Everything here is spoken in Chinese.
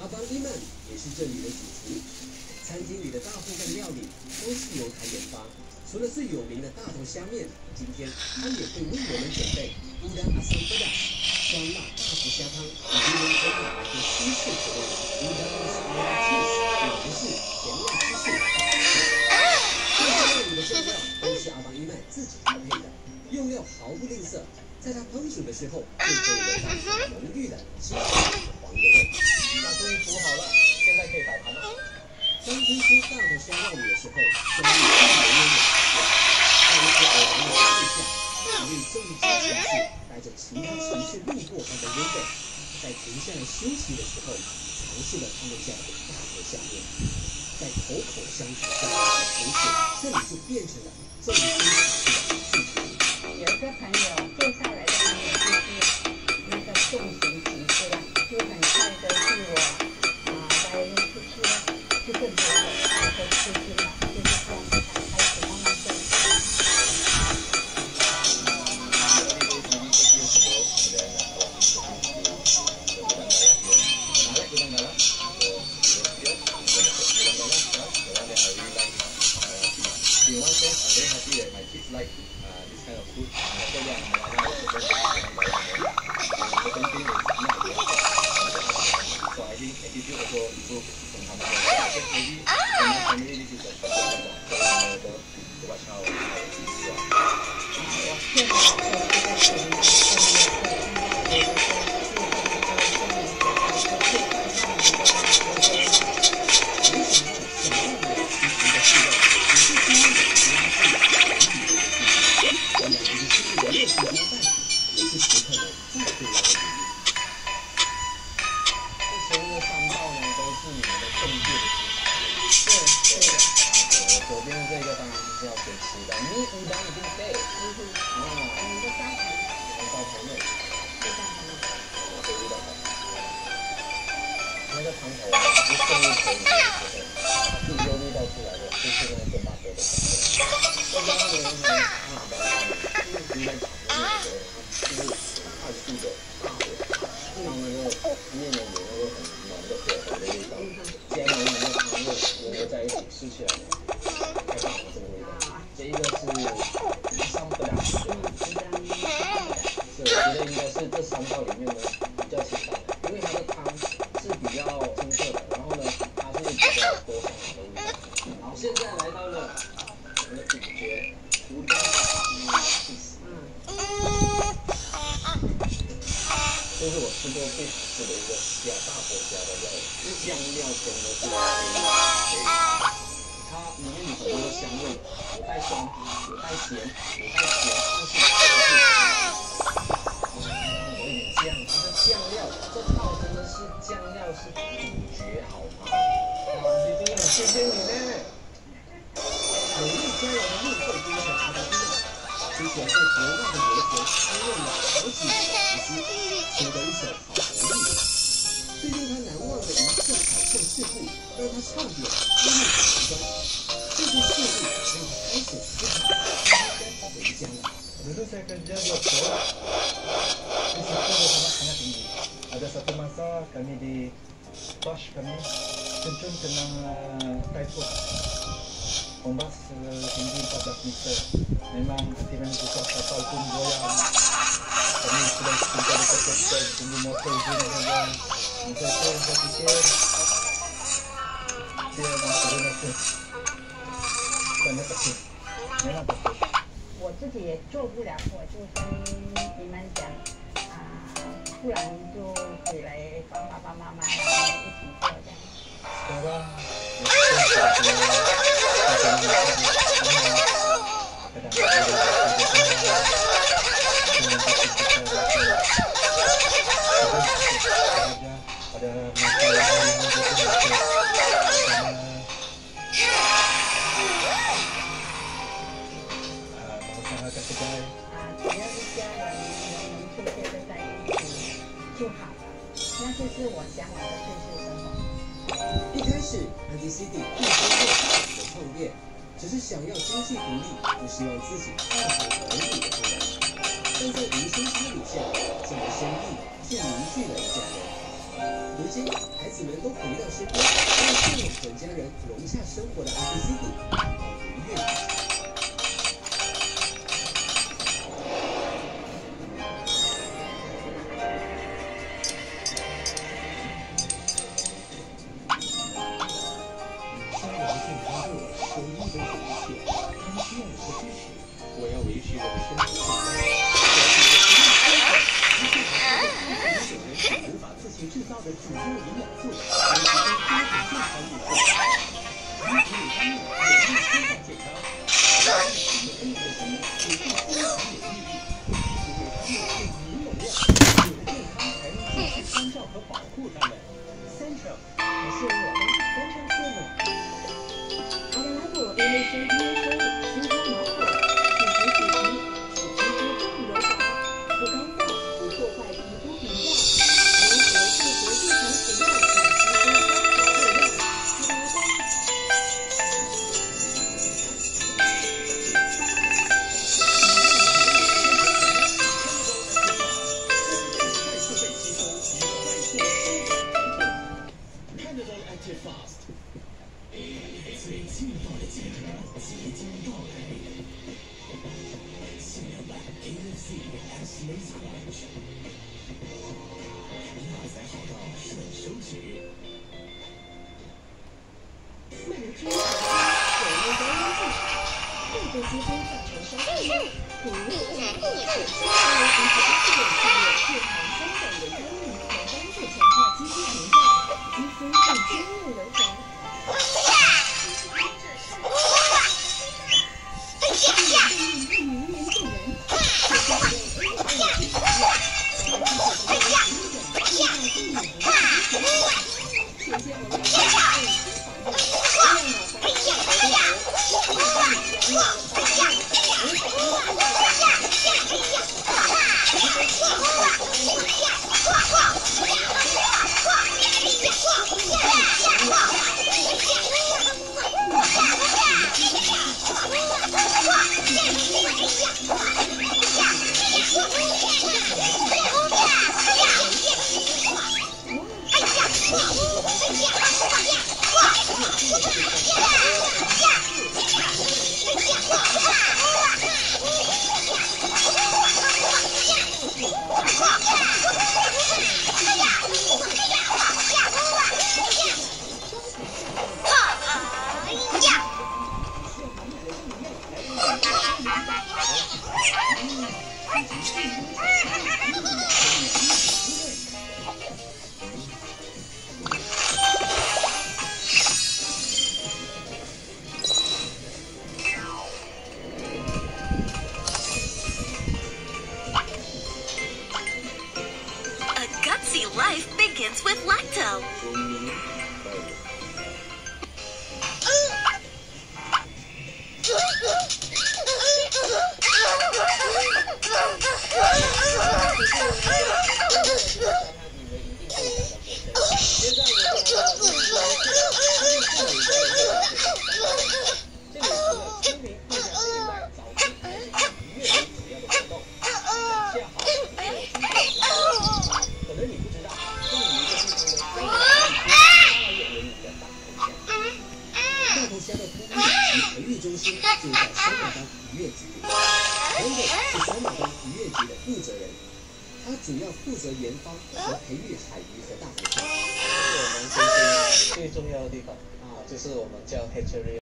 阿邦伊曼也是这里的主厨，餐厅里的大部分料理都是由他研发。除了最有名的大头虾面，今天他也会为我们准备乌丹阿桑布达酸辣大头虾汤，以及能给我们做西式口味的乌丹阿斯拉 cheese，也不是甜味芝士。这些料理的酱料都是阿邦伊曼自己调配的，用料毫不吝啬，在他烹煮的时候就可以闻到浓郁的芝士黄油味。那终于煮好了，现在可以摆盘了。刚推出大头虾料理的时候，生意并没有稳在一次偶然的机会下，一位重机骑士带着其他骑士路过他的鲜味在停下来休息的时候，尝试了他们家的大头虾面。在口口相传下，从此这里就变成了重机骑士的聚集地。有一个朋友这个当然是要谁吃的，你乌当一定对。嗯。哼，哦，我们的招牌我到头内，就这样子嘛。我这味道好。那个汤头啊，一进入口里面的时候，它自己有味道出来的，就是那个嘴巴舌的感觉。再加上呢，它它比较应该炒面的时候，它就是快速的大火，让那个面呢有那个很浓的火候的味道，加上那个汤味融合在一起，吃起来，这一个是上不了水。是这样子的。是，我觉得应该是这三道里面呢比较清淡的，因为它的汤是比较清澈的，然后呢它是比较多香的味道。好，现在来到了我们的主角胡椒气死，嗯，这是我吃过最好吃的一个虾大火虾的料理，酱料全都是黑黑它里面有很多的香味，有带酸，有带咸，有带甜，但是它是有一点酱，它的酱料，这套真的是酱料是主角好吗？哇，你真的很谢谢你呢。美丽佳肴的幕后就是阿达丁亚，之前在国外的游学担任了好几年的厨师，学得一手好厨艺。最令他难忘的一次海上事故，让他差点跌入海极 Ada satu masa kami di Tosh kami terjun kena typhoon. Ombak setinggi 14 meter. Memang aktifan susah kapal pun goyang. Kami sudah tinggal dekat kapal tunggu motor izin saja. Masa itu saya fikir dia 不我自己也做不了我就跟你们讲。啊不然就回来帮爸爸妈妈。cd 并非做自己的创业只是想要经济独立不希望自己再回回你的父母但在林先生的母下这门生意却凝聚了一家人如今孩子们都回到身边让了父母家人融洽生活的 fcd 于是，我的身体。人类无法自行制造的主要营养素。Fast AI 最劲爆的集合即将到来，限量版 AOC SaaS 活出啦！下载好到顺手指。ちょっと! begins with lacto. 中心就在三马帮渔业。局里，我呢是三马帮渔业局的。负责人，他主要负责研发和培育彩鱼和大头鱼，是我们中心最重要的地方啊，就是我们叫 Hatchery。